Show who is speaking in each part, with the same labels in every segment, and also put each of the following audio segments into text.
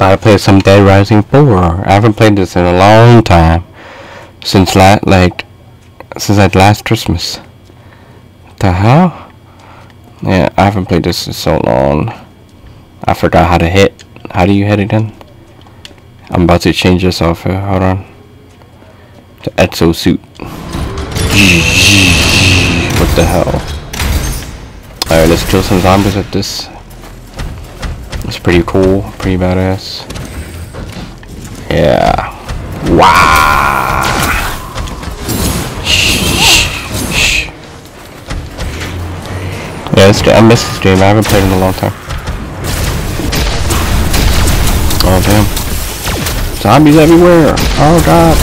Speaker 1: about to play some Dead Rising 4. I haven't played this in a long time. Since last, like, since like last Christmas. What the hell? Yeah, I haven't played this in so long. I forgot how to hit. How do you hit again? I'm about to change this off here. Hold on. The Exo suit. What the hell? Alright, let's kill some zombies with this. It's pretty cool, pretty badass. Yeah. Wow. Shh. Yeah, this, I missed this game. I haven't played in a long time. Oh damn. Zombies everywhere. Oh god.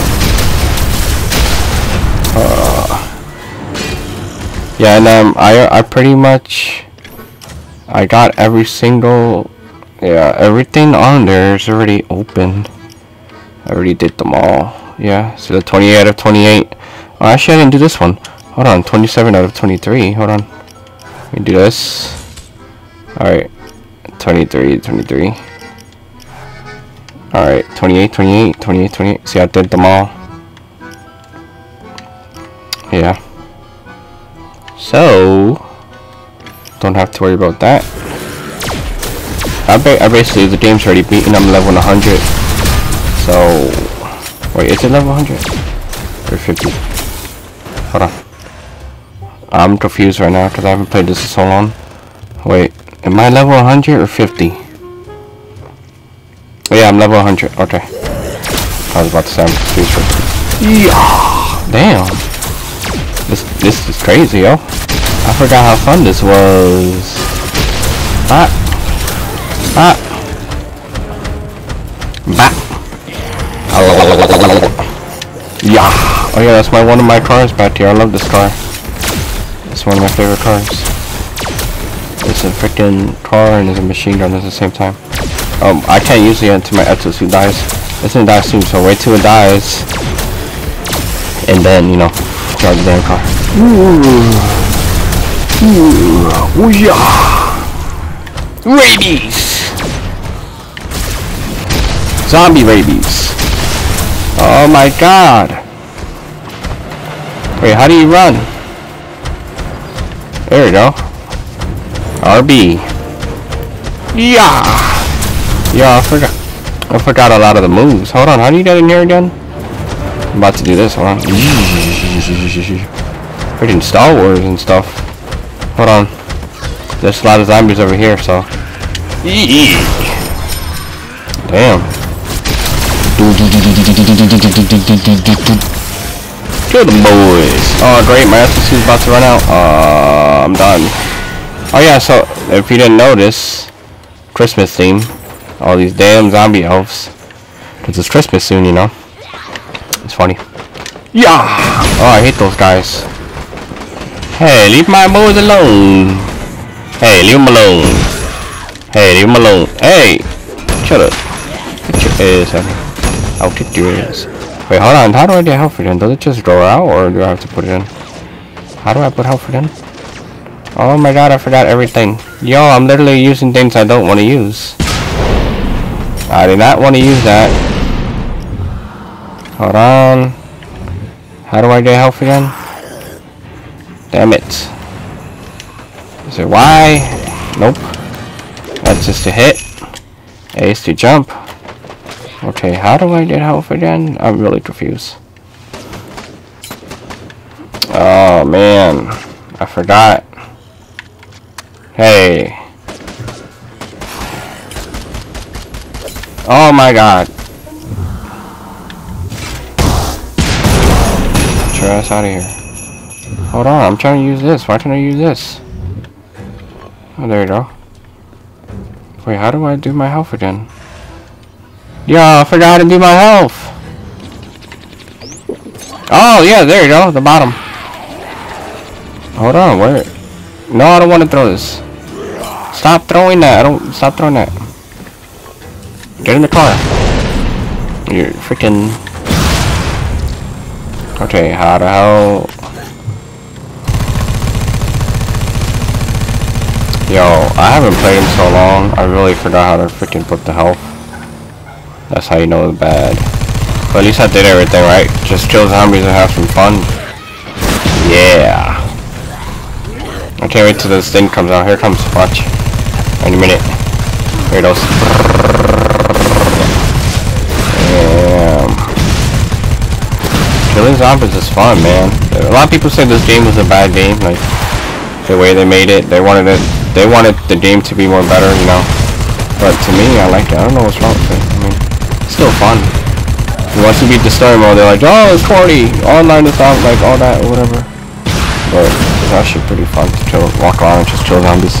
Speaker 1: Uh, yeah, and um, I I pretty much I got every single yeah everything on there is already open. I already did them all. Yeah, so the 28 out of 28. Oh, actually, I didn't do this one. Hold on, 27 out of 23. Hold on. Let me do this. Alright, 23, 23. Alright, 28, 28, 28, 28. See, I did them all. Yeah. So, don't have to worry about that. I, ba I basically, the game's already beaten. I'm level 100. So, wait, is it level 100? Or 50? Hold on. I'm confused right now because I haven't played this in so long. Wait, am I level 100 or 50? Yeah, I'm level 100. Okay. I was about to say I'm confused for Yeah! Damn. This this is crazy, yo. I forgot how fun this was. Ah. Ah. Bah. Yeah. Oh yeah, that's my one of my cars back here. I love this car. It's one of my favorite cars. It's a freaking car and it's a machine gun at the same time. Um, I can't use it until my exosuit dies. It's gonna die soon, so wait till it dies. And then, you know, drive the damn car. Ooh. Ooh. Ooh, yeah. Rabies! Zombie rabies. Oh my god. Wait, how do you run? There we go. RB. Yeah! Yeah, I forgot. I forgot a lot of the moves. Hold on, how do you get in here again? I'm about to do this, hold on. Freaking Star Wars and stuff. Hold on. There's a lot of zombies over here, so. Damn. Kill the boys. Oh great, my SSC is about to run out. Uh, I'm done. Oh yeah, so if you didn't notice, Christmas theme. All these damn zombie elves. Cause it's Christmas soon, you know. It's funny. Yeah. Oh, I hate those guys. Hey, leave my boys alone. Hey, leave them alone. Hey, leave them alone. Hey, shut up. Get your ass out here. I'll kick your ass. Wait, hold on. How do I get health in? Does it just grow out, or do I have to put it in? How do I put health in? Oh my god, I forgot everything. Yo, I'm literally using things I don't want to use. I do not want to use that. Hold on. How do I get health again? Damn it. Is it Y? Nope. That's just a hit. A is to jump. Okay, how do I get health again? I'm really confused. Oh man, I forgot. Hey. Oh my god. Get ass out of here. Hold on, I'm trying to use this. Why can't I use this? Oh, there you go. Wait, how do I do my health again? Yeah, I forgot to do my health. Oh, yeah, there you go, the bottom. Hold on, where? No, I don't want to throw this. Stop throwing that. I don't. Stop throwing that. Get in the car. You're freaking. Okay, how the hell? Yo, I haven't played him so long. I really forgot how to freaking put the health. That's how you know it's bad. But at least I did everything right. Just kill zombies and have some fun. Yeah. I can't wait till this thing comes out. Here comes. Watch. Any minute. Here it goes. Damn. Killing zombies is fun, man. A lot of people say this game was a bad game. Like the way they made it, they wanted it. They wanted the game to be more better, you know. But to me, I like it. I don't know what's wrong with it. I mean, still fun. Once you beat the story mode, they're like, oh, it's 40. Online is not like all that or whatever. But it's actually pretty fun to kill, walk around and just kill zombies.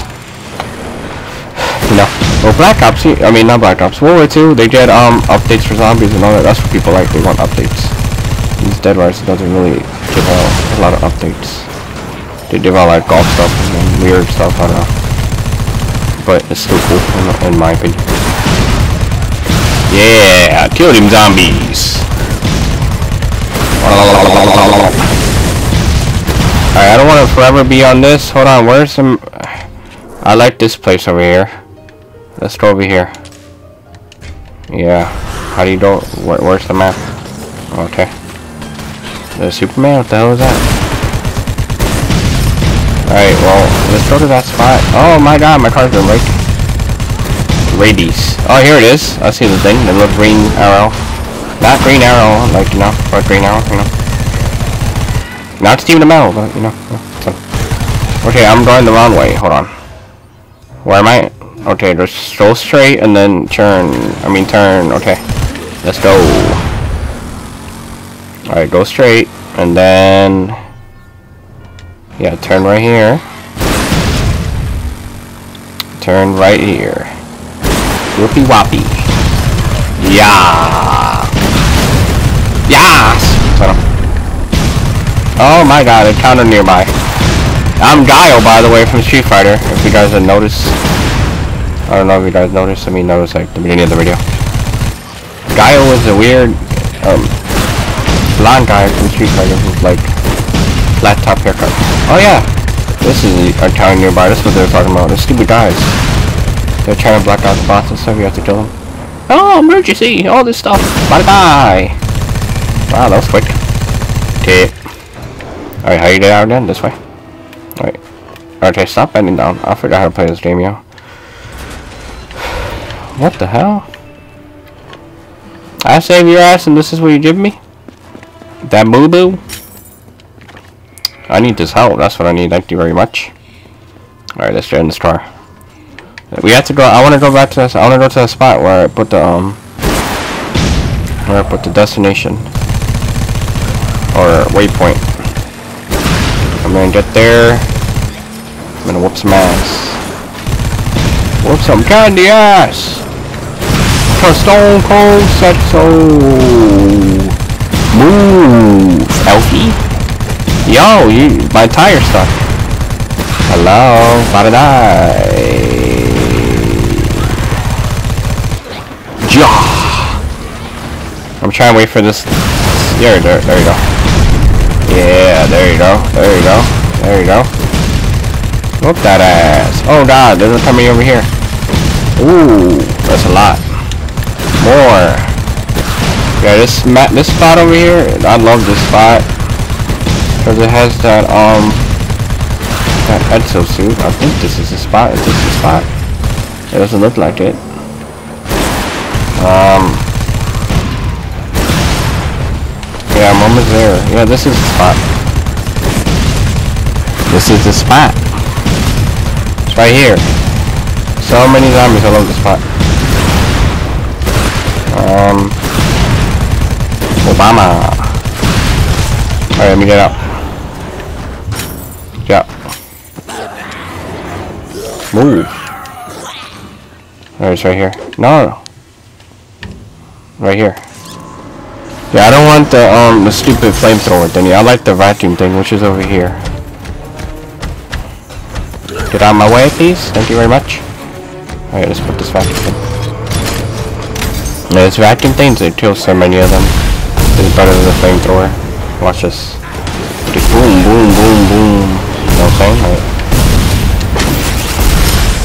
Speaker 1: You know. Well, Black Ops, I mean, not Black Ops, World War II, they get um updates for zombies and all that. That's what people like. They want updates. These Dead Rise doesn't really give out a lot of updates. They give out like golf stuff and weird stuff, I don't know. But it's still cool, in, in my opinion. Yeah, kill them zombies. Alright, I don't want to forever be on this. Hold on, where's some... I like this place over here. Let's go over here. Yeah. How do you go? Where, where's the map? Okay. The Superman? What the hell is that? Alright, well, let's go to that spot. Oh my god, my car's been break. Radies. Oh, here it is. I see the thing. The little green arrow. Not green arrow, like, you know, but green arrow, you know. Not Stephen Amell, but, you know. So. Okay, I'm going the wrong way. Hold on. Where am I? Okay, just go straight and then turn. I mean turn. Okay. Let's go. Alright, go straight. And then... Yeah, turn right here. Turn right here. Whoopie whoppy. Yeah. Yes! Oh my god, a counter nearby. I'm Guile, by the way, from Street Fighter, if you guys have noticed. I don't know if you guys noticed. I mean, notice like the beginning of the video. Guile was a weird, um, blonde guy from Street Fighter with like flat top haircut. Oh yeah, this is a town nearby. This is what they're talking about. The stupid guys. They're trying to block out the bots and stuff. You have to kill them. Oh, emergency! All this stuff. Bye bye. Wow, that was quick. Okay. Alright, how you get out again? This way. Alright. Okay, stop bending down. I forgot how to play this game, yo. What the hell? I save your ass and this is what you give me? That boo boo? I need this help, that's what I need, thank you very much. Alright, let's get in this car. We have to go, I want to go back to this, I want to go to the spot where I put the, um, where I put the destination. Or waypoint. I'm gonna get there. I'm gonna whoop some ass. Whoop some candy ass! Cause Stone Cold said so. Move, Elfie. Yo, you, my tire stuck. Hello, about to Ja. I'm trying to wait for this. There, there, there you go. Yeah, there you go, there you go, there you go. Whoop that ass. Oh god, there's a coming over here. Ooh, that's a lot more. Yeah, this map, this spot over here, I love this spot because it has that um that exosuit. I think this is the spot. Is this the spot? It doesn't look like it. Um. Yeah, I'm almost there. Yeah, this is the spot. This is the spot. It's right here. So many zombies. I love this spot. Um, Obama. Alright, let me get out. Yeah. Move. Alright, it's right here. No. Right here. Yeah, I don't want the um the stupid flamethrower thingy. I like the vacuum thing, which is over here. Get out of my way, please. Thank you very much. Alright, let's put this vacuum thing. Yeah, it's vacuum things, it kills so many of them. It's better than the flamethrower. Watch this. Just boom, boom, boom, boom. You know what I'm saying?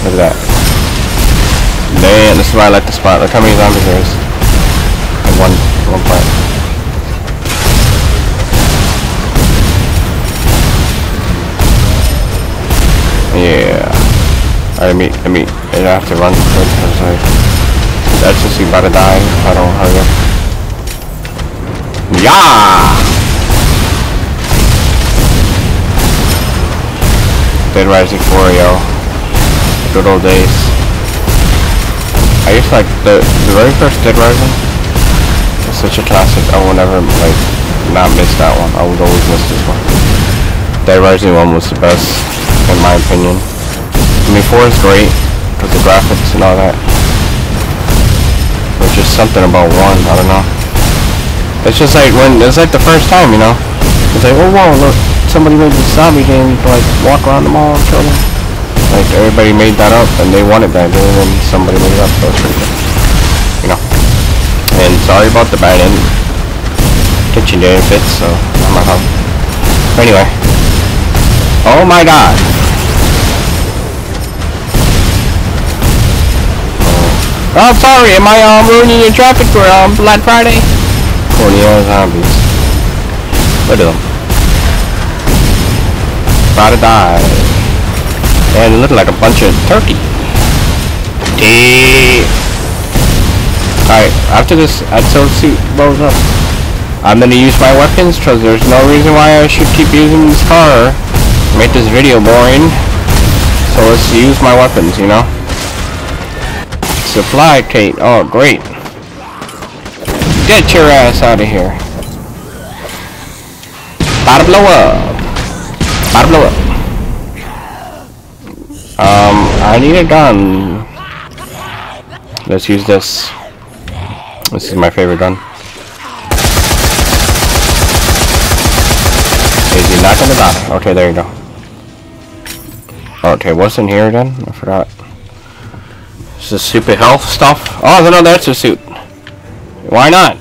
Speaker 1: Look at that. Man, this is why I like the spot. Look how many zombies there is. One, one point. Yeah. Alright, me, I mean, I have to run quick because I, that's just about to die if I don't hurry up. Yeah! Dead Rising 4, yo. Good old days. I used to like the, the very first Dead Rising. Such a classic. I will never like not miss that one. I would always miss this one. Dead Rising 1 was the best in my opinion. I mean 4 is great because the graphics and all that. But just something about 1, I don't know. It's just like when it's like the first time, you know. It's like, oh whoa, look, somebody made this zombie game. You can like walk around the mall and kill them. Like everybody made that up, and they wanted that, and then somebody made it up. So it's pretty know. Sorry about the bad end. Kitchen didn't fit, so I'm not help. Anyway. Oh my god. Oh, I'm sorry, am I um, ruining your traffic for um, Black Friday? Corny zombies. Look at them. About to die. And it looked like a bunch of turkey. Alright, after this Exo suit blows up, I'm gonna use my weapons because there's no reason why I should keep using this car. Make this video boring. So let's use my weapons, you know? Supply crate. Oh, great. Get your ass out of here. Bada blow up. Bada blow up. Um, I need a gun. Let's use this. This is my favorite gun. Is he not gonna die? Okay, there you go. Okay, what's in here then? I forgot. This is stupid health stuff. Oh, no, that's a suit. Why not?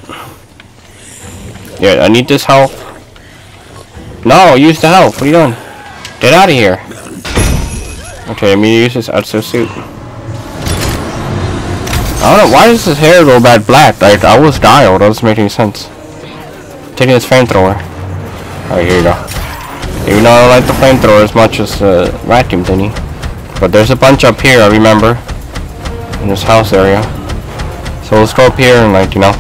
Speaker 1: Yeah, I need this health. No, use the health. What are you doing? Get out of here. Okay, I'm gonna use this Utsu suit. I don't know, why does his hair go bad black? Like, I was dialed, that doesn't make any sense. Taking this flamethrower. Alright, here you go. Even though I don't like the flamethrower as much as the vacuum thingy. But there's a bunch up here, I remember. In this house area. So let's go up here and like, you know,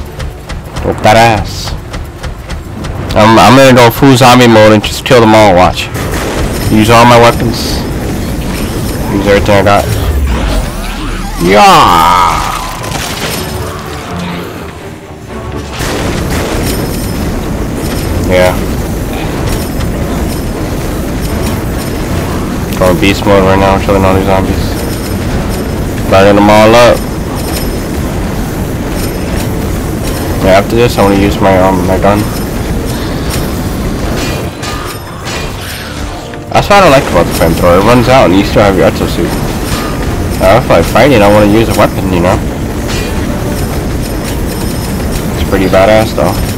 Speaker 1: go badass. I'm, I'm gonna go full zombie mode and just kill them all, watch. Use all my weapons. Use everything I got. Yeah! Yeah. Going beast mode right now, killing all these zombies. Bagging them all up. Yeah, after this I want to use my um my gun. That's what I don't like about the flamethrower. It runs out and you still have your exosuit. Now if I'm fighting I want to use a weapon, you know. It's pretty badass though.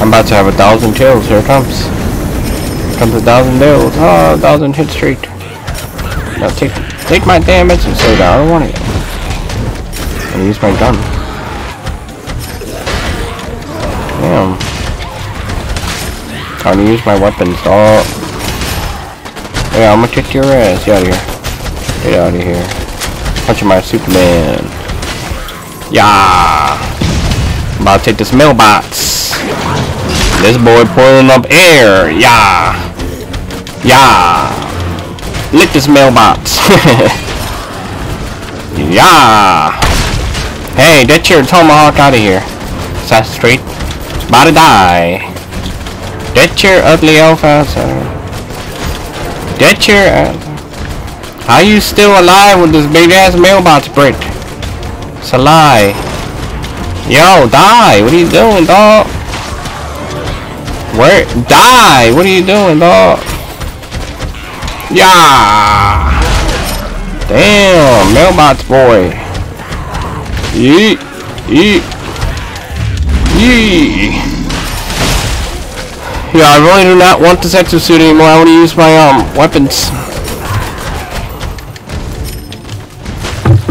Speaker 1: I'm about to have a thousand kills. Here it comes. Here comes a thousand kills. Oh, a thousand hit streak. Now take take my damage and say that I don't want it. And use my gun. Damn. I'm gonna use my weapons. Oh. Yeah, I'm gonna kick your ass. Get out of here. Get out of here. Punching my Superman. Yeah. I'm about to take this mailbox. This boy pulling up air. Yeah. Yeah. Lick this mailbox. yeah. Hey, get your tomahawk out of here. South Street. About to die. Get your ugly elf outside. Get your... Uh, how you still alive with this big ass mailbox brick? It's a lie. Yo, die! What are you doing, dog? Where? Die! What are you doing, dog? Yeah! Damn, mailbox boy. Yeet! Yeet! Yee! Yeah, I really do not want this exosuit anymore. I want to use my um weapons.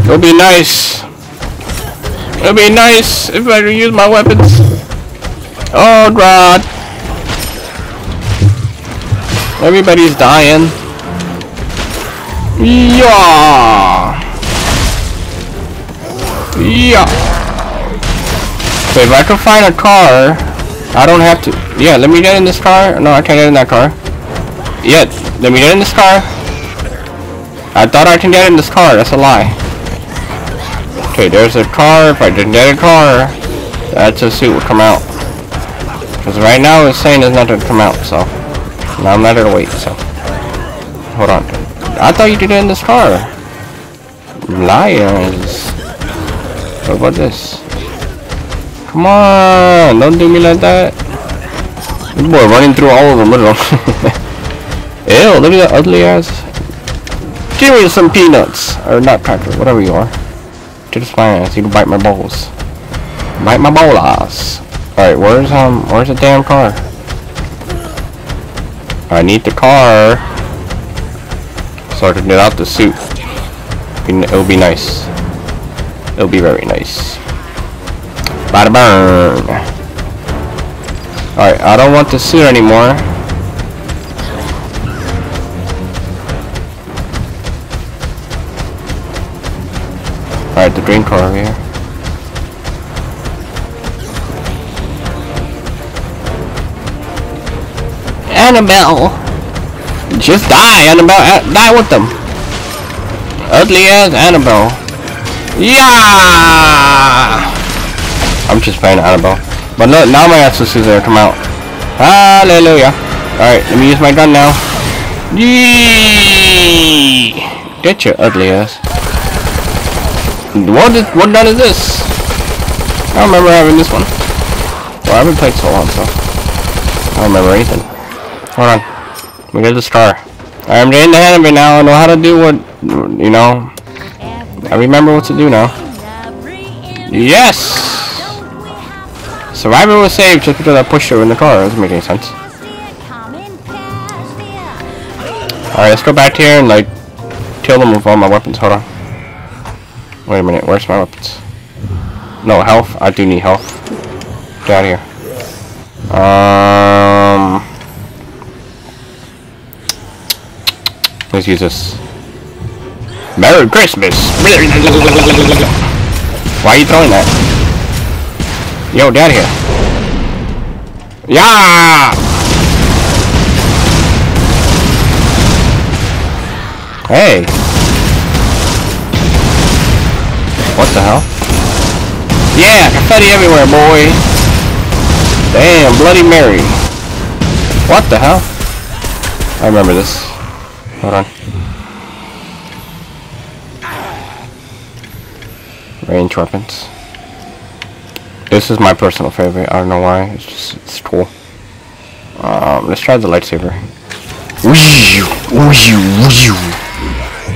Speaker 1: It'll be nice It'd be nice if I could use my weapons. Oh god. Everybody's dying. Yeah. Yeah. So if I can find a car, I don't have to. Yeah, let me get in this car. No, I can't get in that car. Yeah, let me get in this car. I thought I can get in this car. That's a lie. Okay, there's a car. If I didn't get a car, that's a suit would come out. Because right now it's saying there's nothing to come out, so. Now I'm not gonna wait, so. Hold on. I thought you did it in this car. Liars. What about this? Come on, don't do me like that. This boy running through all of them, look Ew, look at that ugly ass. Give me some peanuts. Or not cracker, whatever you are. Just my ass, you can bite my balls. Bite my balls. Alright, where's um where's the damn car? I need the car so I can get out the suit. It'll be nice. It'll be very nice. Bada burn. Alright, I don't want the suit anymore. Alright, the green car here. Annabelle! Just die, Annabelle! Die with them! Ugly as Annabelle. Yeah! I'm just playing Annabelle. But look, now my accessories are come out. Hallelujah. Alright, let me use my gun now. Yee! Get your ugly ass. What is what gun is this? I don't remember having this one. Well, I haven't played so long, so I don't remember anything. Hold on. We get this car. I'm in the anime now. I know how to do what you know. I remember what to do now. Yes! Survivor was saved just because I pushed her in the car. That doesn't make any sense. Alright, let's go back here and like kill them with all my weapons. Hold on. Wait a minute, where's my weapons? No, health. I do need health. Get out of here. Um Let's use this. Merry Christmas! Why are you throwing that? Yo, down here. Yeah! Hey! What the hell? Yeah, confetti everywhere, boy! Damn, Bloody Mary. What the hell? I remember this. Hold on. range weapons. This is my personal favorite. I don't know why. It's just it's cool. Um, let's try the lightsaber.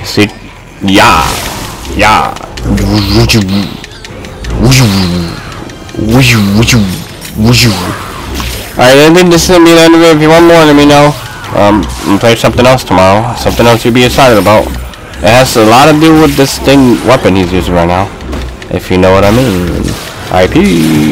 Speaker 1: See? Yeah. Yeah. Alright, I think this is gonna be the end of it. If you want more, let me know. Um, I'm play something else tomorrow. Something else you'd be excited about. It has a lot to do with this thing weapon he's using right now if you know what I mean. IP.